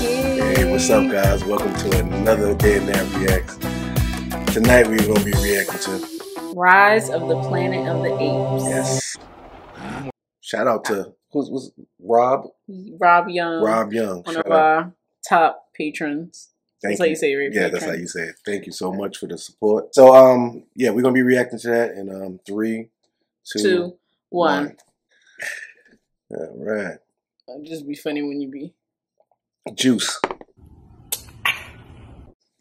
Hey, what's up, guys? Welcome to another Dai N Nat Reacts. Tonight we're gonna be reacting to Rise of the Planet of the Apes. yes. Shout out to who's was Rob Rob Young, Rob Young. one Shout of out. our top patrons. Thank that's how you say it, right? Yeah, that's how you say it. Thank you so much for the support. So um yeah, we're gonna be reacting to that in um three, two, Two, one. one. All right. It'd just be funny when you be Juice.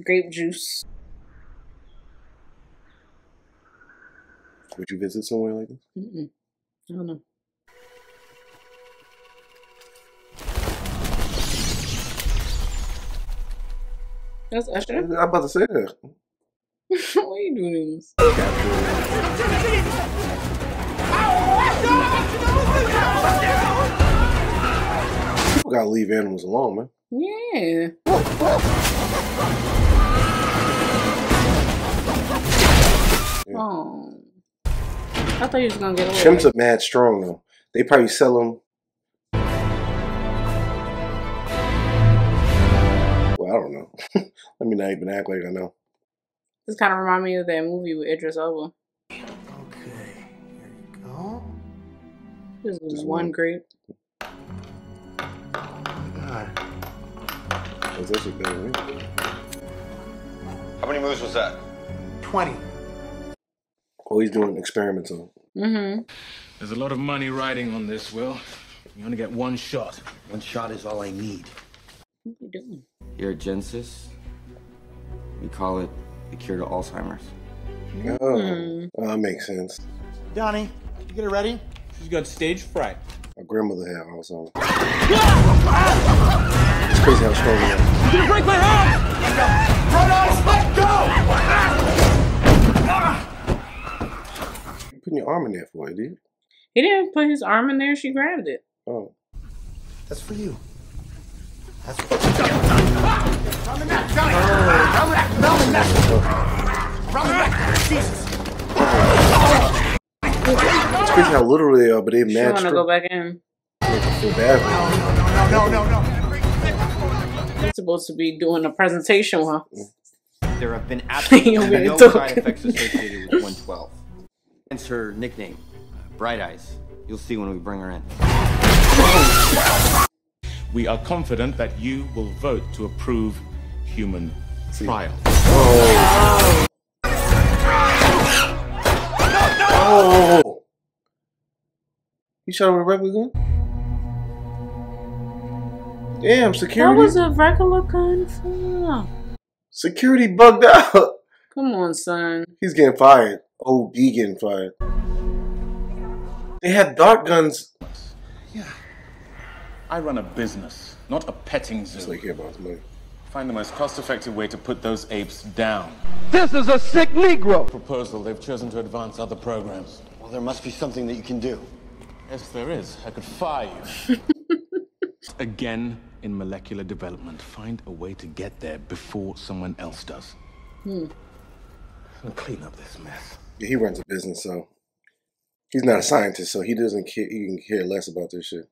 grape juice. Would you visit somewhere like this? Mm-mm. I don't know. That's Usher. I'm about to say that. Why are you doing this? People gotta leave animals alone, man. Yeah. Oh. I thought you was gonna get away. Chimps are mad strong though. They probably sell them. Well, I don't know. Let me not even act like I know. This kind of remind me of that movie with Idris Elba. Okay, here you go. This is Just one one. grape. What's that shit doing, man? How many moves was that? 20. Oh, he's doing experiments on. Mm-hmm. There's a lot of money riding on this, Will. You only get one shot. One shot is all I need. What you doing? Here at Genesis, we call it the cure to Alzheimer's. Oh, Hmm. oh, that makes sense. Donnie, you get it ready? She's got stage fright. My grandmother had Alzheimer's. It's crazy how strong he is. Let's go! Run off! Let's go! You putting your arm in there for it, dude? He didn't put his arm in there. She grabbed it. Oh, That's for you. That's for Around the neck, Donnie! Around the neck! Around the neck! Around the neck! Jesus! it's crazy how little they are, uh, but they She mad want to go back in. Make them feel bad. for No, no, no, no. He's supposed to be doing a presentation, huh? There have been You're absolutely no side effects associated with 112. Hence her nickname, Bright Eyes. You'll see when we bring her in. We are confident that you will vote to approve human trial. Oh! You shot him with a regular gun? Damn, security. That security. was a regular gun. for- security bugged out. Come on, son. He's getting fired. OD getting fired. They had dart guns. Yeah. I run a business, not a petting It's zoo. like here about his money. Find the most cost-effective way to put those apes down. This is a sick Negro. Proposal, they've chosen to advance other programs. Well, there must be something that you can do. Yes, there is. I could fire you. Again, in molecular development, find a way to get there before someone else does. Hmm. And clean up this mess. Yeah, he runs a business, so he's not a scientist, so he doesn't care. He can care less about this shit.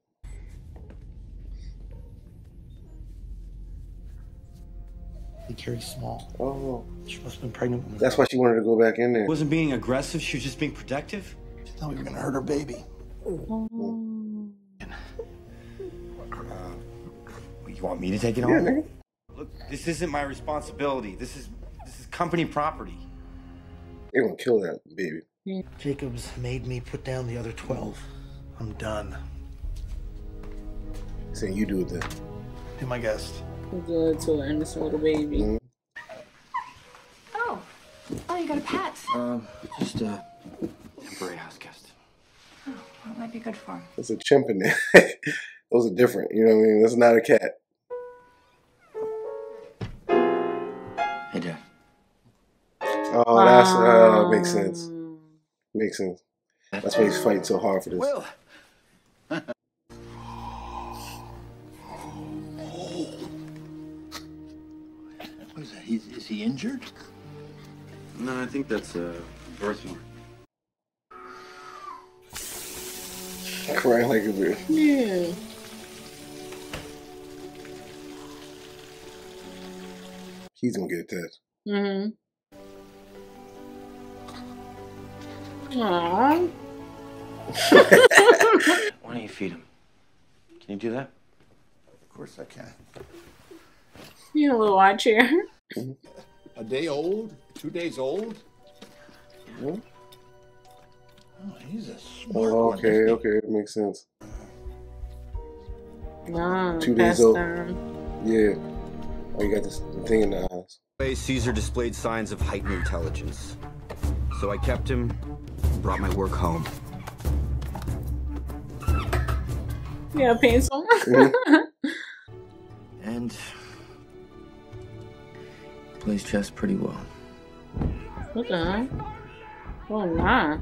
He Carrie Small. Oh, She must have been pregnant when that's why she wanted to go back in there. wasn't being aggressive, she was just being protective. she thought we were gonna hurt her baby. Oh. Oh. You want me to take it home? nigga. Look, this isn't my responsibility. This is this is company property. They're gonna kill that baby. Jacobs made me put down the other 12. I'm done. Saying you do it then. Do my best. Good to an innocent little baby. Mhm. Oh. Oh, you got a pet. Um, just a temporary house guest. Oh, well, it might be good for him. There's a chimp in there. Those are different. You know what I mean? That's not a cat. Oh, that's uh, makes sense. Makes sense. That's why he's fighting so hard for this. Will! what is that? He's, is he injured? No, I think that's a birthmark. Crying like a bitch. Yeah. He's gonna get attached. Mm-hmm. Aww. Why don't you feed him? Can you do that? Of course I can. You in a little high chair. A day old? Two days old? Hmm? Oh, he's a smart Oh, one. okay, isn't okay, it makes sense. Nah, Two days old. time. Yeah. Oh, you got this thing in the eyes. Way Caesar displayed signs of heightened intelligence. So I kept him, brought my work home. Yeah, paint some. And plays chess pretty well. what the heck? Oh, nah.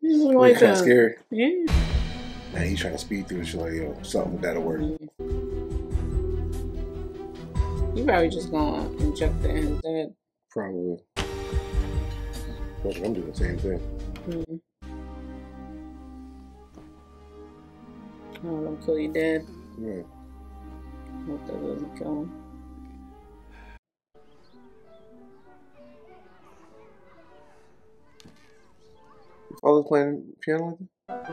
You look Like like kind of scary. Yeah. Now he's trying to speed through. She's like, yo, something that'll work. You probably just gonna inject it in his head. Probably. But I'm doing the same thing. Hmm. Oh, don't kill your dad. Yeah. Hope that doesn't kill him. Your father's playing piano like?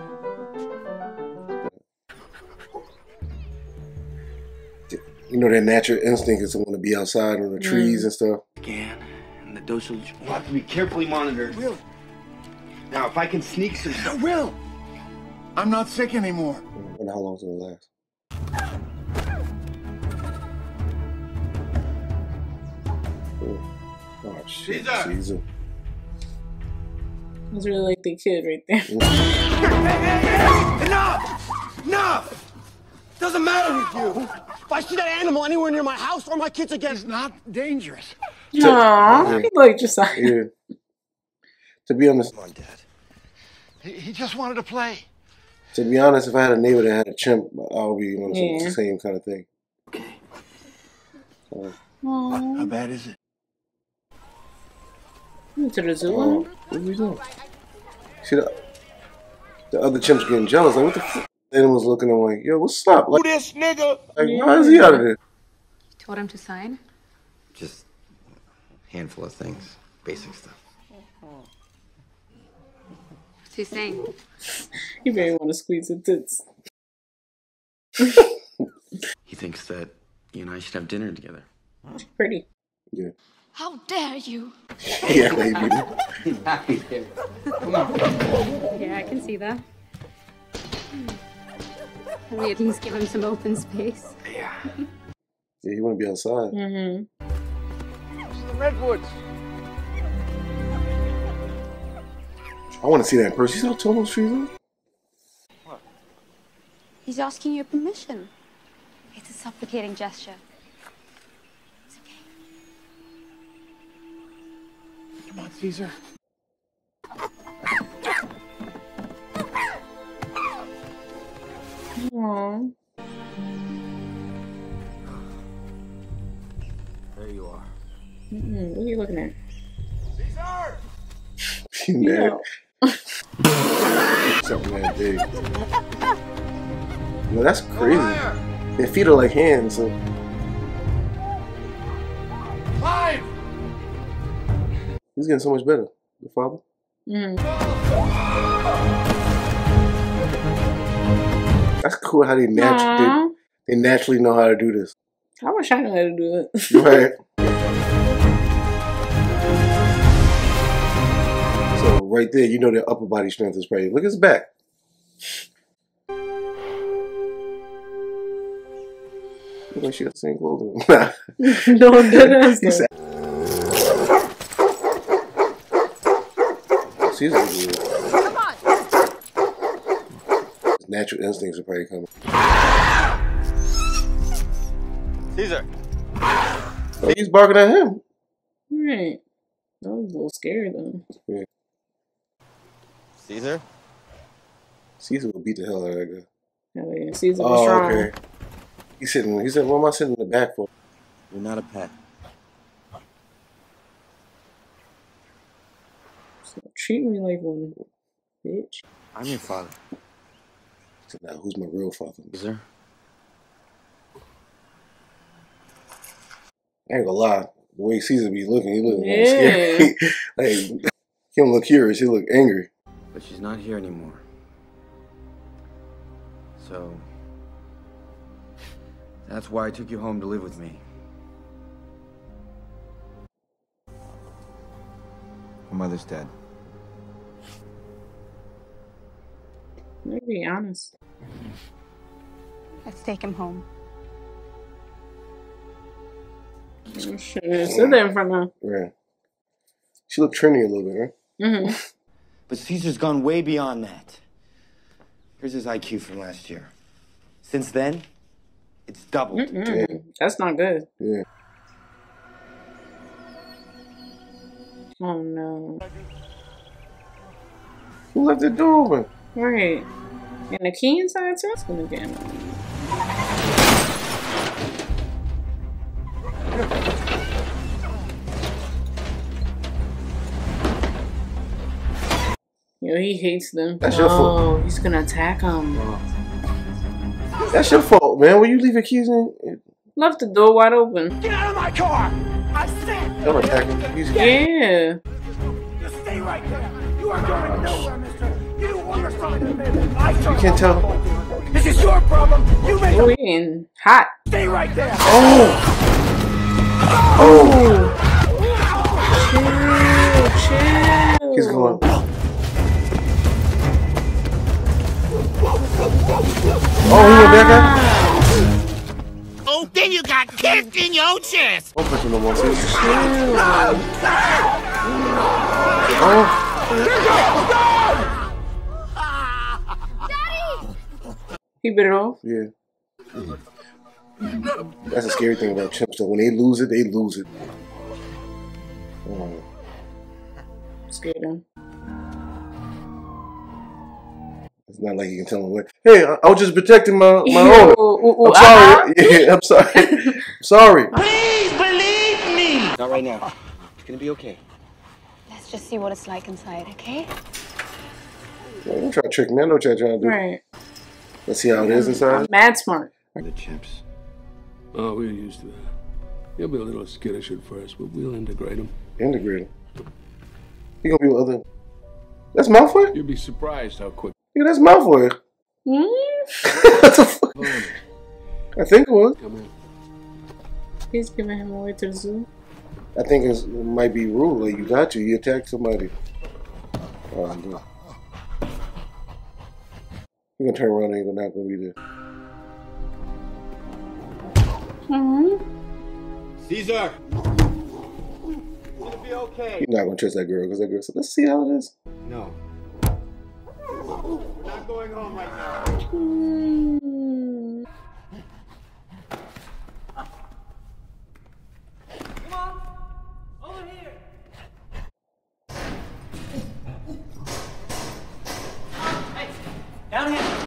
You know, their natural instinct is to want to be outside on the trees and stuff. Scan and the dosage will have to be carefully monitored. Will. Now, if I can sneak some. I will. I'm not sick anymore. I wonder how long it's gonna last. Oh, oh shit, Caesar! Caesar. It's really like the kid right there. Enough! Enough! Doesn't matter with you. If I see that animal anywhere near my house or my kids again, it's not dangerous. Aww, he like Josiah. Yeah. To be honest, Come on, Dad. He, he just wanted to play. to be honest, if I had a neighbor that had a chimp, I would be on some Yeah. the same kind of thing. So, Aww. How bad is it? To the zoo. um, what are you doing? See the, the other chimps getting jealous. Like, what the fuck? Animals looking at him like, yo, what's up? Like, this nigga? like why is he out of there? Told him to sign. Just a handful of things, basic stuff. What's he saying? You very want to squeeze the tits. He thinks that you and I should have dinner together. Pretty. Yeah. How dare you? Yeah, baby. Come on. Yeah, I can see that. Can we at least give him some open space? Yeah, yeah, he want to be outside. Mm-hmm. The redwoods. I want to see that in person. You see how tall those trees are? He's asking your permission. It's a supplicating gesture. It's okay. Come on, Caesar. Aww. There you are. Mm-mm. What are you looking at? He mad. Yeah. Something that big. No, that's crazy. Their feet are like hands. So. Five! He's getting so much better. The father. Mm. That's cool how they naturally Aw. they, they naturally know how to do this. I wish I knew how to do it. Right. right there, you know their upper body strength is pretty. Look at his back. Look like she got the same clothes on. no, that is He said, Caesar's good. His natural instincts are probably coming. Caesar! Oh, he's barking at him. Right. That was a little scary though. Yeah. Caesar? Caesar will beat the hell out of that guy. Hell yeah. Caesar was Oh, strong. okay. He's sitting. He said, "What am I sitting in the back for?" You're not a pet. So treat me like one, bitch. I'm your father. He said, "Now, who's my real father?" Caesar? I ain't gonna lie. The way Caesar be looking, he look Yeah. scary. like, he don't look curious. He look angry. But she's not here anymore. So. That's why I took you home to live with me. My mother's dead. Let's be honest. Let's take him home. You should have said that in front of. Yeah. She looked trendy a little bit, right? Mm-hmm. But Caesar's gone way beyond that. Here's his IQ from last year. Since then, it's doubled. Mm-mm. That's not good. Yeah. Oh no. Who left the door open? Right. And the key inside too? It's gonna get Yo, he hates them. That's your fault. oh, he's gonna attack him. That's your fault, man. Will you leave your keys in? Left the door wide open. Get out of my car! I said! Don't attack him. He's Yeah. You stay right there! You are going nowhere, mister! You understand me! I You can't tell. This is your problem! You make Oh, it! hot. Stay right there! Oh! Oh! Chill, chill. He's going. Oh, he went back out? Oh, then you got kicked in your chest! Don't push him no more, Caesar. Oh! He bit it off. Yeah. That's the scary thing about chimps, though. When they lose it, they lose it. Oh. Scared him. It's not like you can tell them what. Hey, I, I was just protecting my my Ooh, owner. ooh, ooh, I'm uh-huh. sorry. Yeah, I'm sorry. I'm sorry. Please believe me! Not right now. It's gonna be okay. Let's just see what it's like inside, okay? Man, don't try to trick me. I know what you're trying to do. Right. Let's see how it is inside. Mad smart. The chimps. Oh, we're used to that. He'll be a little skittish at first, but we'll integrate him. Integrated. He gonna be with other. That's my Malfoy. You'll be surprised how quick. Yeah, that's Malfoy. Hmm? what the fuck? I think it was. Come in. He's giving him away to the zoo. I think it's, it might be rude. Like you got to, you attack somebody. Oh, no. You gonna turn around and you're not gonna be there. Mm-hmm. Caesar! It'll be okay. You're not gonna trust that girl because that girl said, "Let's see how it is." No. We're not going home right now. Mm.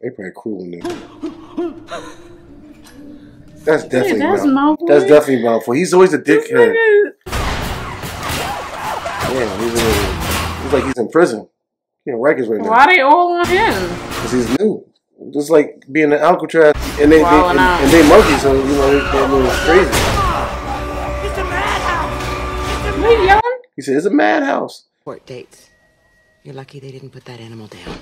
They probably cruel in there. That's definitely that's Malfoy. Malfoy? That's definitely Malfoy. He's always a dickhead. nigga- Yeah, he's, in, he's like he's in prison. He in Rikers right now Why they all on him? because he's new. Just like being an Alcatraz, and they, they and, and they monkeys, so you know they, they're a little crazy. It's a madhouse! It's a He yelling? He said it's a madhouse. Court dates. You're lucky they didn't put that animal down.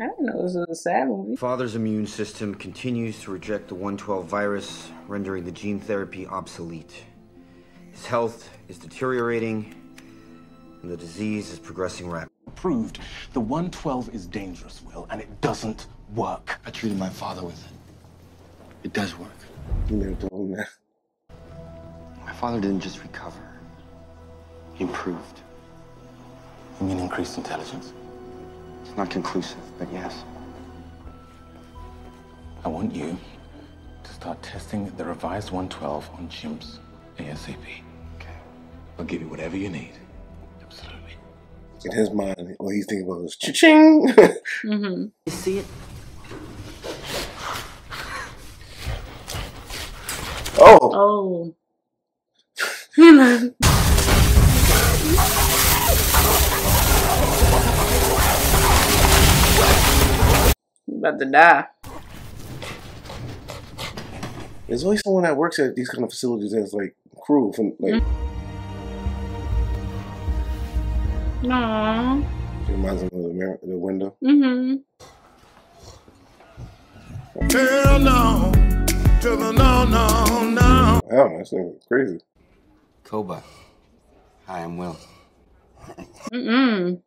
I didn't know this was a sad movie. Father's immune system continues to reject the 112 virus, rendering the gene therapy obsolete. His health is deteriorating, and the disease is progressing rapidly. Proved the 112 is dangerous, Will, and it doesn't work. I treated my father with it. It does work. You never told him that. My father didn't just recover, he improved. You mean increased intelligence? It's not conclusive, but yes. I want you to start testing the revised 112 on chimps ASAP. Okay. I'll give you whatever you need. Absolutely. In his mind, all he's thinking about is cha-ching. Mm-hmm. You see it? oh, Oh. You know. You about to die. There's always someone that works at these kind of facilities that's like crew from like. No. It reminds me of the, mirror, the window. Mm-hmm. Hell no. To the no, no, no. I don't know. That's like crazy. Koba. Hi, I'm Will. Mm-mm.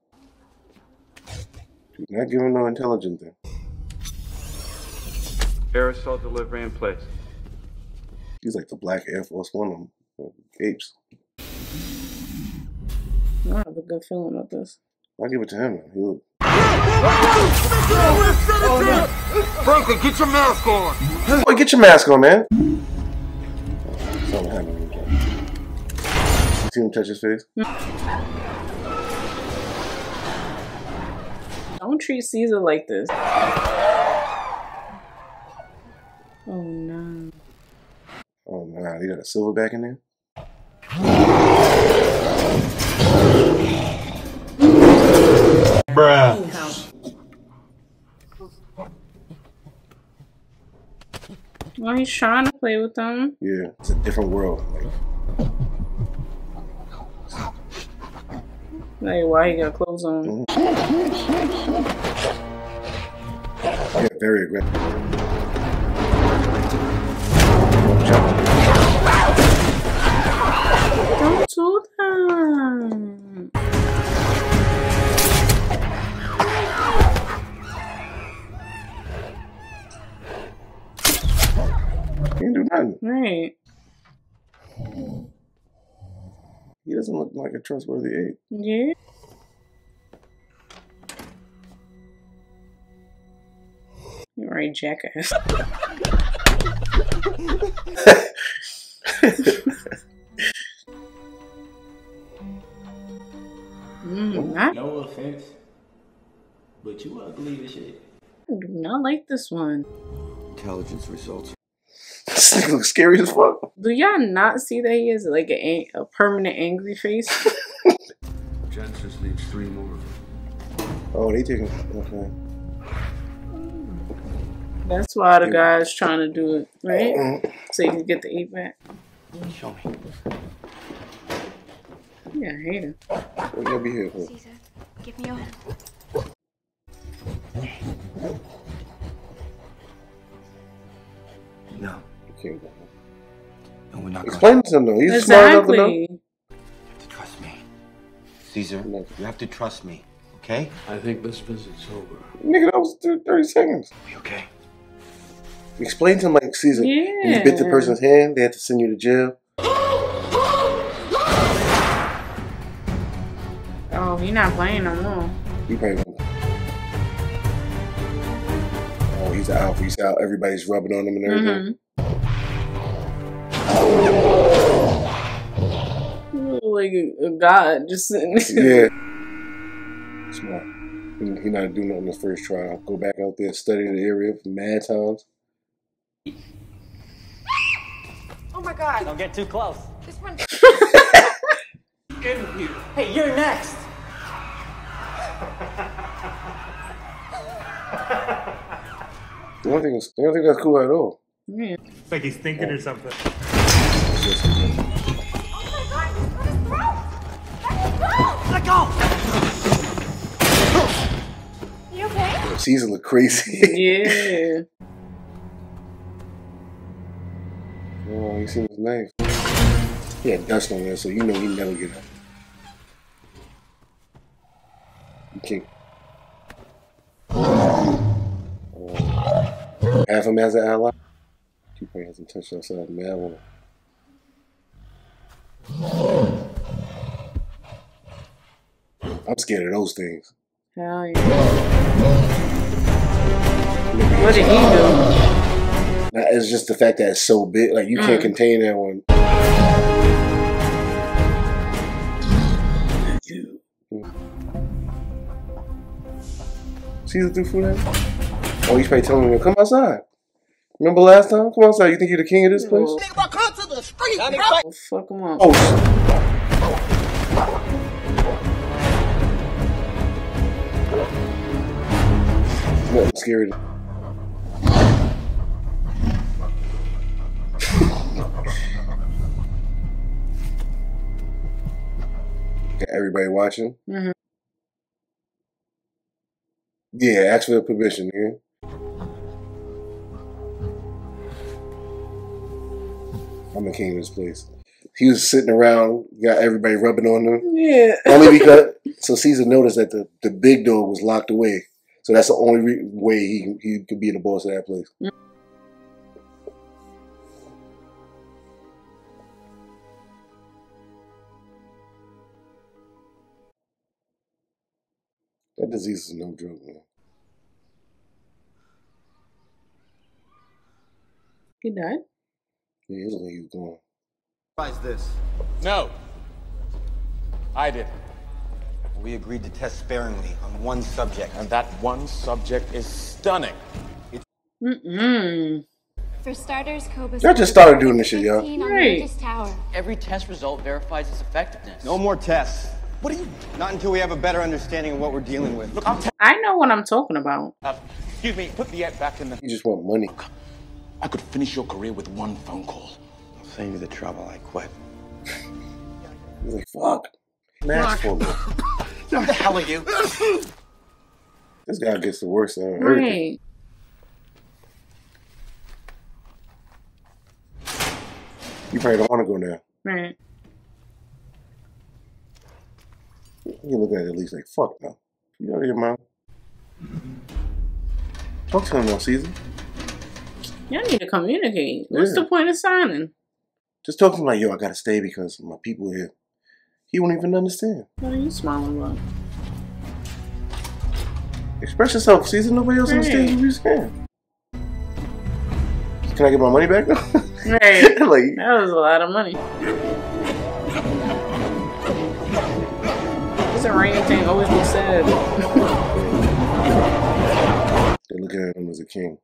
Not giving no intelligence thing. Aerosol delivery in place. He's like the black Air Force One of of apes. I have a good feeling about this. I'll give it to him. Man. He look. Franklin, get your mask on. Boy, get your mask on, man. Something happened. See him touch his face? Don't treat Caesar like this. Oh no. Oh nah, he got a silverback in there. Bruh. Well, he's trying to play with them. Yeah, it's a different world. Like, Like, why he got clothes on? Mm-hmm. yeah, very aggressive. Don't He didn't do nothing. Right. He doesn't look like a trustworthy ape. Yeah. You're right, jackass. mm, I No offense, but you ugly as shit. I do not like this one. Intelligence results. This nigga looks scary as fuck. Do y'all not see that he has like a, ang- a permanent angry face? Genesis needs three more. Oh, they taking. Okay. That's why the guy's trying to do it, right? Mhm. So you can get the eight back. Show me. Yeah, I hate him. What gonna be here for? Caesar, give me your hand. No. You can't go. No, we're not going. Explain to him though. He's smart enough to know. Exactly. Trust me. Caesar, you have to trust me, okay? I think this visit's over. Nigga, that was th- 30 seconds. We okay? Explain to him like Caesar. when You bit the person's hand, they had to send you to jail. Oh, he not playing no more. He probably won't. Oh, he's an alpha. He's out. Everybody's rubbing on him and everything. Mm-hmm. Like a, a god just sitting Yeah. Smart. He, he not doing nothing on the first trial. Go back out there, study the area for mad times. Oh my god. Don't get too close. This one. Hey, you're next. The one thing is, the only thing that's cool at all. Yeah. It's like he's thinking or something. Let go. You okay? Caesar look crazy. Yeah. oh, you seen his knife? He had dust on there, so you know he never get up. You can't. Oh. Have him as an ally. He probably hasn't touched outside man. woman. I'm scared of those things. Hell yeah. What did he do? Nah, It's just the fact that it's so big, like you can't Mm. contain that one. Caesar threw food at me? Oh, he's probably telling me, come outside. Remember last time? Come outside. You think you're the king of this place? Nigga, come to the street, bro. Oh, fuck him up. Oh. Nothing scary. Everybody watching? Mm-hmm. Yeah, ask for permission. Yeah. I'm the king of this place. He was sitting around, got everybody rubbing on him. Yeah. Only because so Caesar noticed that the, the big dog was locked away. So that's the only re- way he he could be the boss of that place. Mm. That disease is no joke, man. He died. Yeah, it looked like he was going. Surprise this. No. I did. We agreed to test sparingly on one subject. And that one subject is stunning. Mm-mm. For starters, Koba's. Y'all just started doing this shit, y'all. 15 on the Right. Tower. Every test result verifies its effectiveness. No more tests. What are you? Not until we have a better understanding of what we're dealing with. Look, I'm t- I know what I'm talking about. uh, excuse me, put the ad back in the. You just want money. I could finish your career with one phone call. I'll save you the trouble. I quit. He's like, fuck. Max for me. Who the hell are you? This guy gets the worst out of everything. Right. You probably don't want to go now. Right. You look at it at least like, fuck no. You out of your mouth. Talk to him all Caesar. Y'all need to communicate. What's Yeah. the point of signing? Just talk to him like, yo, I gotta stay because my people here. He won't even understand. What are you smiling about? Express yourself, Caesar. Nobody else understands what you're saying. Can I get my money back now? Right. like, That was a lot of money. This orangutan always looks sad. they're looking at him as a king.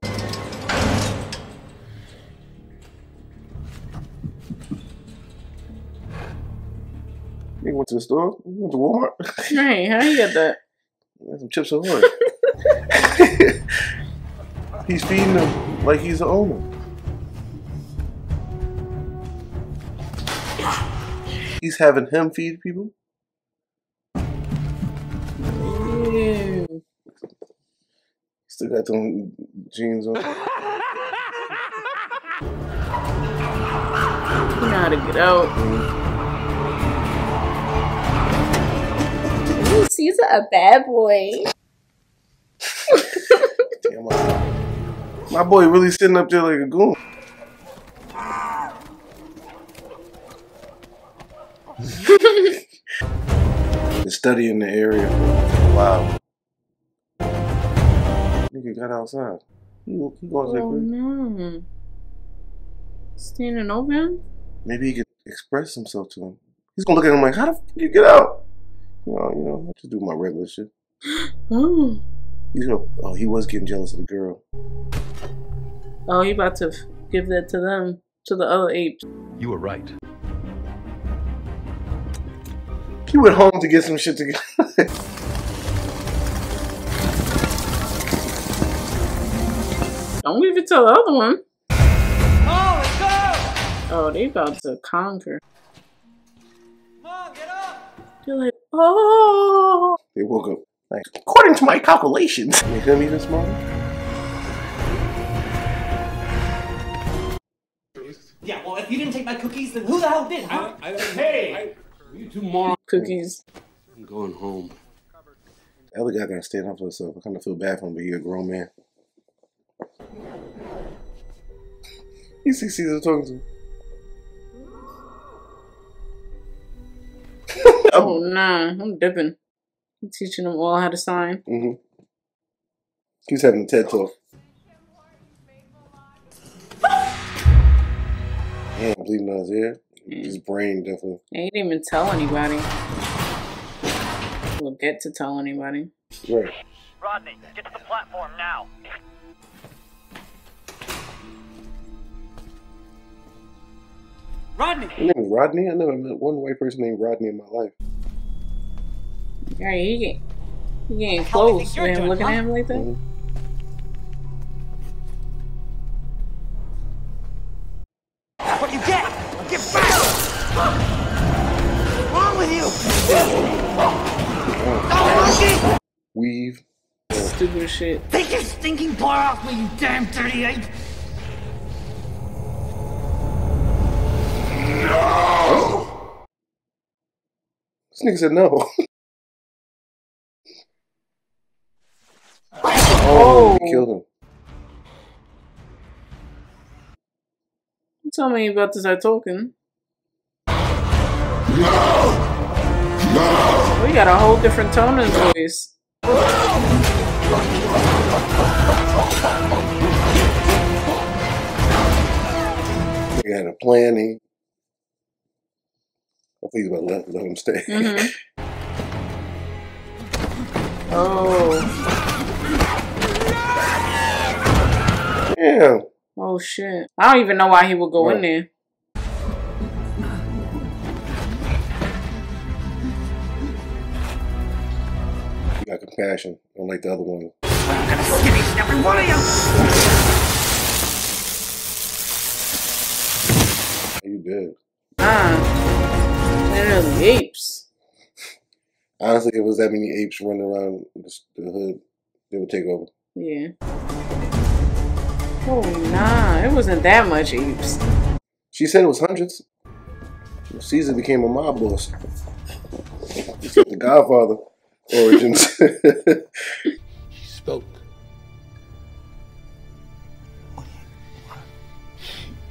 You went to the store? You went to Walmart? Right, how you get that? Got some chips ahoy. he's feeding them like he's the owner. He's having him feed people. Still got them jeans on. You know how to get out. Mm-hmm. Caesar a bad boy. Damn, my, my boy really sitting up there like a goon. Studying the area for a while. Nigga got outside. He, he to Oh no. Standing over him? Maybe he could express himself to him. He's gonna look at him like, how the fuck you get out? You know, you know, I just do my regular shit. Oh. He's gonna, oh, he was getting jealous of the girl. Oh, he about to give that to them, to the other apes. You were right. He went home to get some shit together. Don't leave it to the other one. Oh, let's go! Oh, they about to conquer. You're like, oh. they woke up like, according to my calculations, make him even smaller. Yeah, well, if you didn't take my cookies, then who the hell did, huh? I, I, hey! you two morons. Cookies. I'm going home. The other guy gotta stand up for himself. I kind of feel bad for him, but he's a grown man. You see Caesar talking to him. Oh, nah. I'm dipping. I'm teaching them all how to sign. Mm-hmm. He's having a TED talk. Damn, bleeding out his ear. His brain definitely. He didn't even tell anybody. We'll get to tell anybody. Right. Rodney, get to the platform now. Rodney! His name Rodney. I never met one white person named Rodney in my life. Right, he get, he getting How do you close. you're Man, doing, looking at huh? him like that. Mhm. That's what you get! Now get back! What's wrong with you? weave. Stupid shit. Take your stinking paw off me, you damn dirty ape! Nigga said no. Oh. oh, he killed him. Tell me about to start talking. We got a whole different tone in voice. He had a plan. He, I think he's to let, let him stay. Mm-hmm. Oh. Damn. Oh shit. I don't even know why he would go in there. He got compassion, unlike the other one. I'm gonna finish every one of you! You did. Ah. They're apes. Honestly, if it was that many apes running around the, the hood, they would take over. Yeah. Oh nah, it wasn't that much apes. She said it was hundreds. Caesar became a mob boss. He's the Godfather origins. He spoke.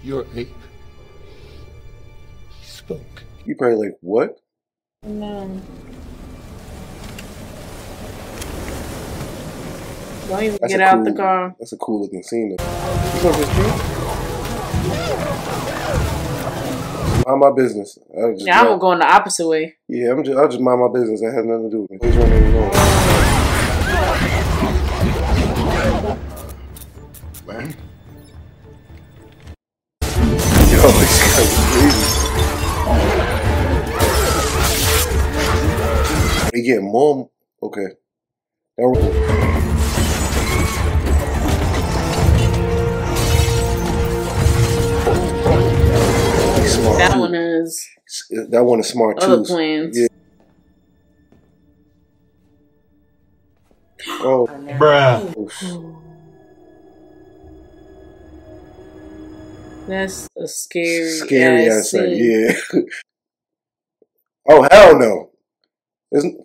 Your ape. He spoke. You probably like, what? No. Don't even That's get out the car. That's a cool looking scene. Though. You going to the street? Mind my business. I just Yeah, I'm gonna go in the opposite way. Yeah, I'm just. I'll just mind my business. That has nothing to do with me. Please run. Man. Yo, this guy's crazy. They get more. Okay. That was- He's smart That too. one is That one is smart too. other plans. Yeah. Oh, Bruh. Oof. That's a scary, Scary ass ass scene. Yeah. oh hell no. Isn't?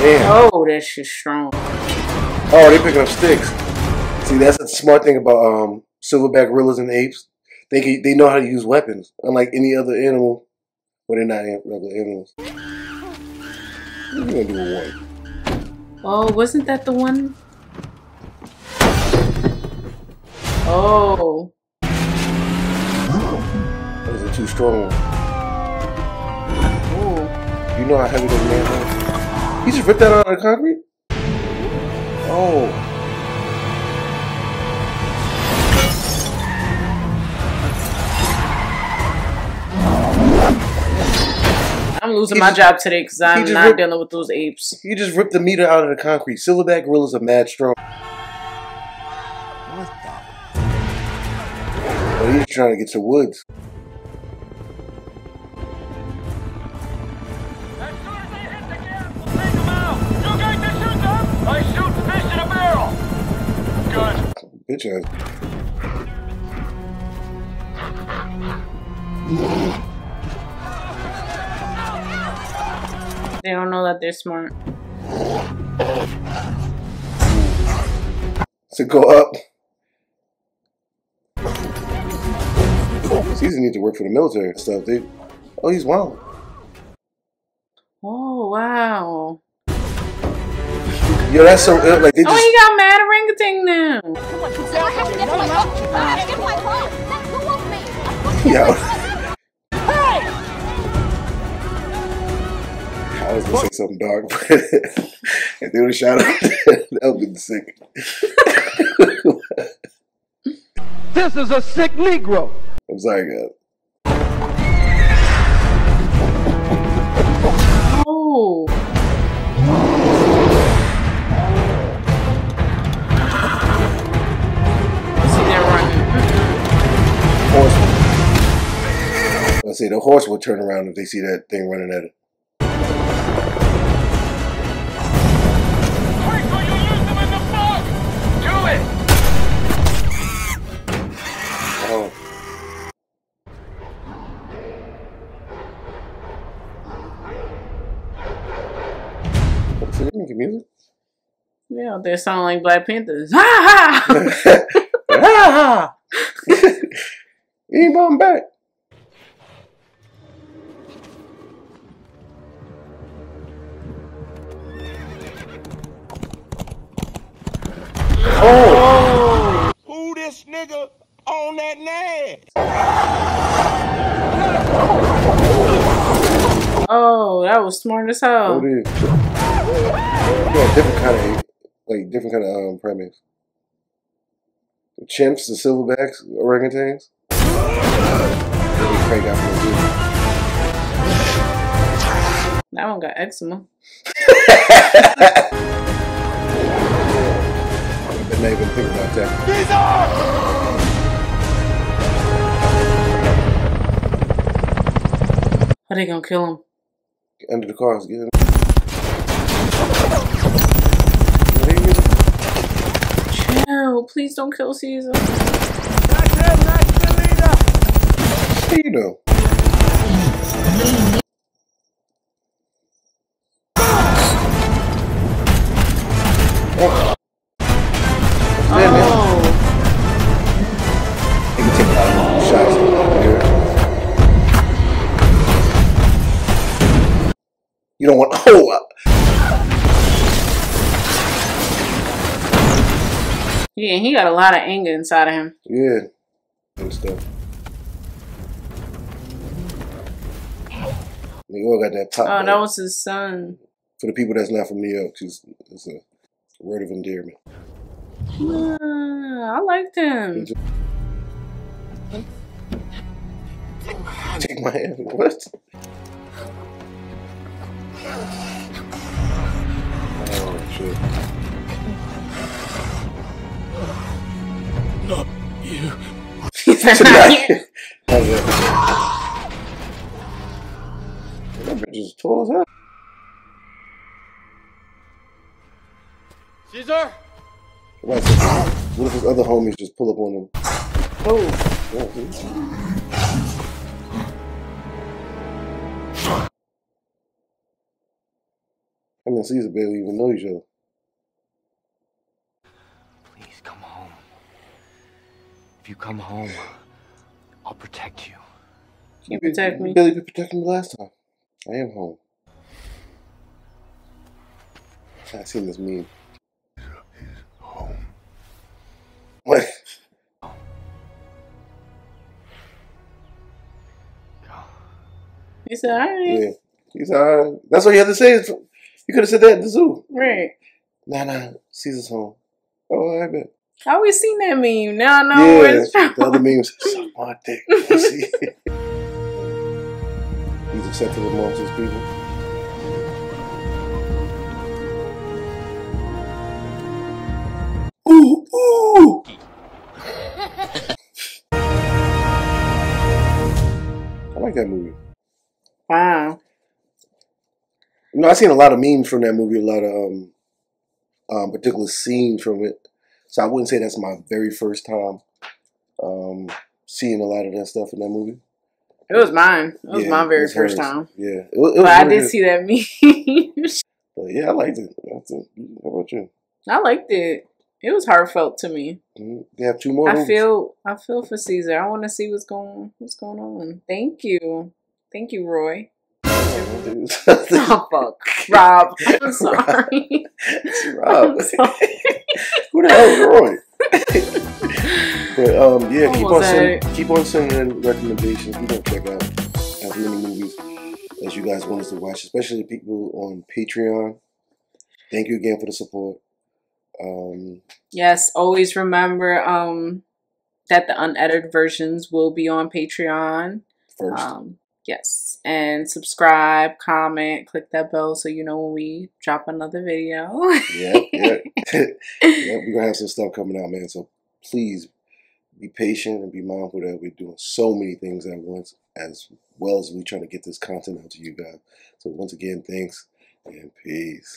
Damn. Oh, that shit's strong. Oh, they picking up sticks. See, that's the smart thing about um silverback gorillas and apes. They can, they know how to use weapons, unlike any other animal. Well, they're not regular animals. What are you gonna do with one? Oh, wasn't that the one? Oh, That was a too strong one. Ooh. You know how heavy those man are? He just ripped that out of the concrete? Oh. I'm losing He my just- job today because I'm not ripped- dealing with those apes. You just ripped the meter out of the concrete. Silverback gorillas are mad strong. What the? Well, he's trying to get to woods. Bitch ass. They don't know that they're smart. To go up. Caesar needs to work for the military and stuff. They, oh, he's wild. Oh wow! Yo, that's so ill. Like they Oh, just. he got mad orangutan now. Yo. I was gonna say something dark, but if they would have shot him, that would have been sick. This is a sick Negro. I'm sorry, God. say the horse will turn around if they see that thing running at it. Oh. music? Yeah, they sound like Black Panthers. Ha ha! Ha ha! Anybody back? Oh! Who this nigga on that nass? Oh, that was smart as hell. What is? Yeah, different kind of like different kind of um primates. The chimps, the silverbacks, orangutans. Maybe Craig got one too. That one got eczema. I didn't even think about that. How they gonna kill him? Under the cars, get in. Chill, please don't kill Caesar. How you know? Oh. Yeah, man. He can take a lot of shots. You don't want. Oh, uh, Yeah, he got a lot of anger inside of him. yeah. And stuff. They all got that pop. Oh, that was his son. For the people that's not from New York, it's, it's a word of endearment. Ah, I liked him. Take my hand. What? Oh, shit. Not you. Tonight. How's that? That bitch is tall as hell. Caesar? What if, what if his other homies just pull up on him? Oh. I mean, Caesar barely even know each other. Please come home. If you come home, I'll protect you. Can you protect me? You barely protected me last time. I am home. I seen this meme. Said, all right. Yeah. He's uh that's all you had to say. You could have said that at the zoo. Right. Nah, nah. Caesar's home. Oh, I bet. I always seen that meme. Now I know yeah, where it's from. the other memes. Suck my dick. pussy. He's accepted amongst his people. Ooh, ooh. I like that movie. Wow. You know, I've seen a lot of memes from that movie, a lot of um, um, particular scenes from it. So I wouldn't say that's my very first time um, seeing a lot of that stuff in that movie. It was mine. It was Yeah, my very it's first hers. time. Yeah, it, it was But I did see that meme. But yeah, I liked it. How about you? I liked it. It was heartfelt to me. Mhm. They have two more. I movies. feel I feel for Caesar. I want to see what's going what's going on. Thank you, thank you, Roy. oh fuck, Rob. I'm sorry. Rob. I'm sorry. Who the hell is Roy? but um, yeah, keep on keep on sending in recommendations. We don't check out as many movies as you guys want us to watch, especially people on Patreon. Thank you again for the support. Um, Yes, always remember um that the unedited versions will be on Patreon. First. Um yes. And subscribe, comment, click that bell so you know when we drop another video. yeah, yeah, yeah. We're gonna have some stuff coming out, man. So please be patient and be mindful that we're doing so many things at once, as well as we trying to get this content out to you guys. So once again, thanks and peace. Peace.